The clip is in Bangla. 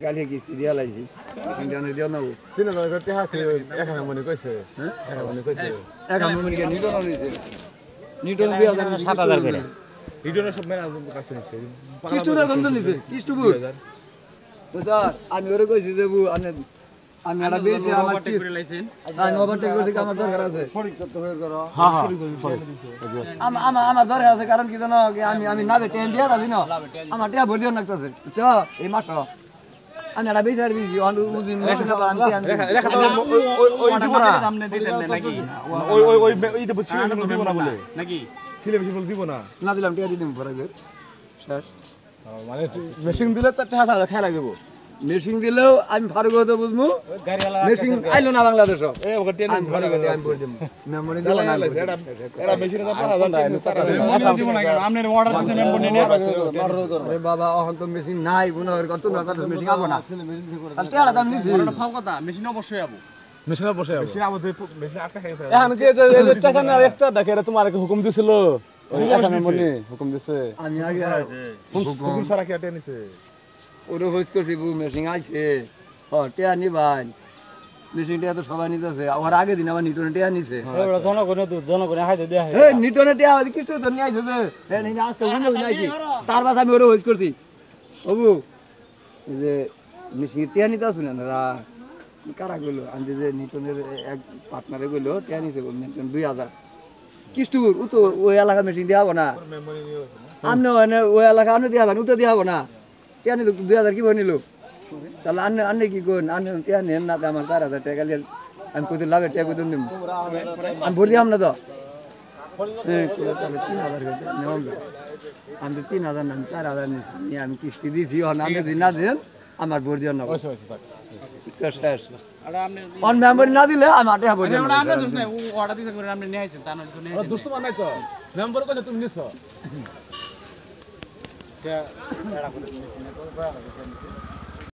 কালিয়ে কিস্তি দিয়া লাইছি। ইন্ডিয়ানে দিও না তিন হাজার করে টেহা আছে এক হাজার মনে কইছে এক হাজার মনে কইছে এক হাজার মনে নিটন নিছে নিটন দুই হাজার সাত হাজার করে। রিটার্নের সব মেলা কাছে নিছে কিস্টুরা ধন্দ নিছে কিস্টুপুর তো স্যার আমি ওরে কইছি যে বু আমি আমি একটা বেশি আমার আমি ওভারটেক করছি আমার দরকার আছে। হ্যাঁ হ্যাঁ আমার আমার আমার দরকার আছে কারণ কি জানো আমি আমি নাবে টেন দিয়া দাবি না। আমার টিয়া ভরি দিও লাগতেছে চ এই মাস বেশি আর দিছি অন উদিন মেশিন না আমি রেখা দাও। ওই ওই ওই ওই তো বুঝছি না। দিব না বলে। নাকি? ছিলে বেশি বল দিব না। না দিলাম টিয়া দিয়ে পরে শেষ। মানে মেশিন দিলে তো টাকা খেলা দেবো। মেশিন দিলেও আমি ফারুক হতে বুঝব মেশিন আইলো না বাংলাদেশ এ ওকে টেন আমি ফারুক হতে আমি করে দিব মেমোরি দিব না আমি করে দিব। এরা মেশিনে তো 5000 টাকা দিব না আপনার অর্ডার দিয়েছেন মেম্বার নিয়ে আরে বাবা অহন তো মেশিন নাই কত না কত মেশিন আবো না। তাহলে দাম নিছি কথা মেশিন অবশ্যই আবো। মেশিনে বসে এখন কি টাকা না একটা দেখে তোমার হুকুম দিছিল। হুকুম দিছে। আমি আগে হুকুম সারা কি আটে নিছে? ওরে হইস করছি বু মেশিন আইছে। হ টিয়া নিবাই। মেশিন টিয়া তো সবাই নিতেছে। আর আগে দিন আবার নিটনে টিয়া নিছে। জনগণে দুধ জনগণে হাইতে দেয়া হয় এ নিটনে টিয়া আছে কিছু তো নিয়ে আইছে যে। নিয়ে আজকে উনি উনি আইছি। তার বাস আমি ওরে হইস করছি। বাবু যে মেশিন টিয়া নিতে আসুন না কারা গেলো আমি যে নিটনের এক পার্টনারে গেলো টিয়া নিছে দুই হাজার। কিস্টুর ও তো ওই এলাকা মেশিন হব না। আপনি মানে ওই এলাকা আপনি দিয়া হবেন ও তো হব না। টিয়া নিল দুই হাজার কি নিল তাহলে আন্নে আন্নে কি করুন আন্নে টিয়া নেন না তো আমার চার হাজার টাকা নিয়ে আমি কোথায় লাভে টিয়া কোথায় নিম আমি ভরি দিলাম না তো হ্যাঁ, কোথায় তাহলে তিন হাজার করে নেওয়াম তো। আমি তো তিন হাজার না আমি চার হাজার নিছি নিয়ে আমি কিস্তি দিছি অন আপনি যদি না দেন আমার ভরি দিয়ে নেবো শেষ শেষ অন মেম্বারি না দিলে আমার টিয়া ভরি দিয়ে আমরা দোষ নাই অর্ডার দিতে করে আপনি নিয়ে আইছেন তা নয় তো নিয়ে আইছেন দোস্ত মানাই তো মেম্বার কইছে তুমি নিছো ada